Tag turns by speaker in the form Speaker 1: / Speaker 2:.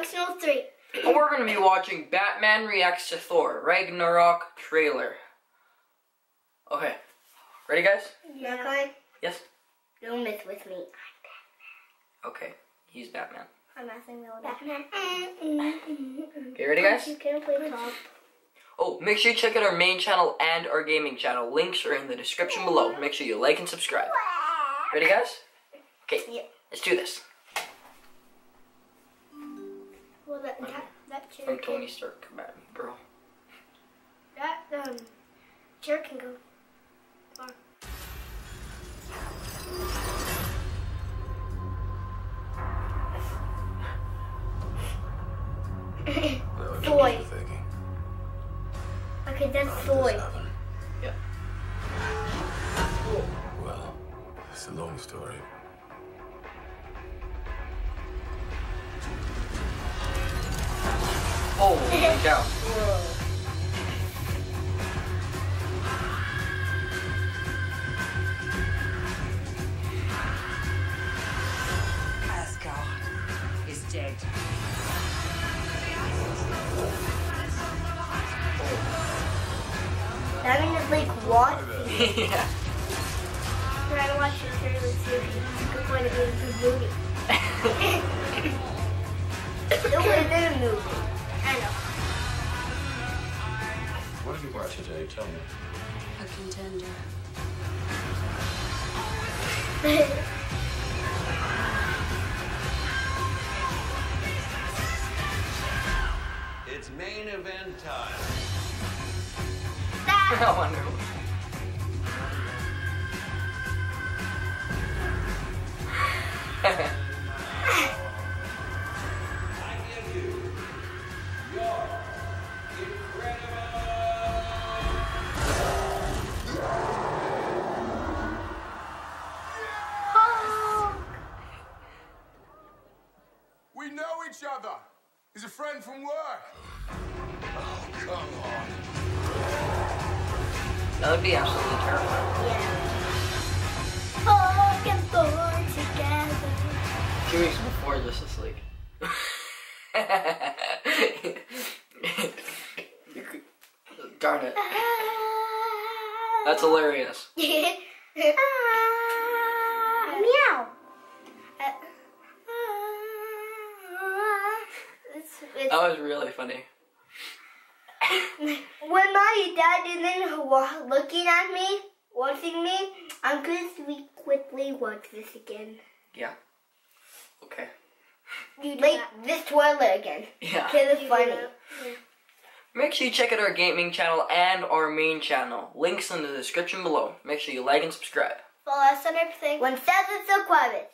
Speaker 1: Arsenal 3.
Speaker 2: And we're gonna be watching Batman Reacts to Thor Ragnarok trailer. Okay. Ready guys?
Speaker 1: Yeah. Okay.
Speaker 2: Yes?
Speaker 1: Don't mess with me.
Speaker 2: Okay. He's Batman.
Speaker 1: I'm asking real Batman.
Speaker 2: Okay, ready guys?
Speaker 1: You can play top.
Speaker 2: Oh, make sure you check out our main channel and our gaming channel. Links are in the description below. Make sure you like and subscribe. Ready guys? Okay,
Speaker 1: Yeah.
Speaker 2: let's do this. From
Speaker 1: can,
Speaker 2: Tony Stark, come at me, bro.
Speaker 1: that, um, chair can go far. Soy. Okay, that's
Speaker 3: How did
Speaker 1: soy.
Speaker 2: Yeah.
Speaker 3: Well, it's a long story.
Speaker 2: Holy cow.
Speaker 4: Asgard is dead.
Speaker 1: That means like what?
Speaker 2: yeah.
Speaker 1: Try to watch the trailer to see if you can find it in the movie. it was in a movie.
Speaker 3: What have you today? Tell me.
Speaker 4: A contender.
Speaker 5: It's main event time.
Speaker 2: I wonder.
Speaker 5: I
Speaker 3: know each other. He's a friend from work. Oh, come on.
Speaker 2: That would be absolutely terrifying.
Speaker 1: Yeah. Hulk and Thor together.
Speaker 2: Two weeks before Justice League. Darn it. That's hilarious. That was really funny.
Speaker 1: when my dad isn't wa- looking at me, watching me, I'm going to quickly watch this again.
Speaker 2: Yeah. Okay.
Speaker 1: You Like this toilet again.
Speaker 2: Yeah.
Speaker 1: Because it's funny.
Speaker 2: Make sure you check out our gaming channel and our main channel. Links in the description below. Make sure you like and subscribe.
Speaker 1: Follow us on everything. When says it's subscribe it.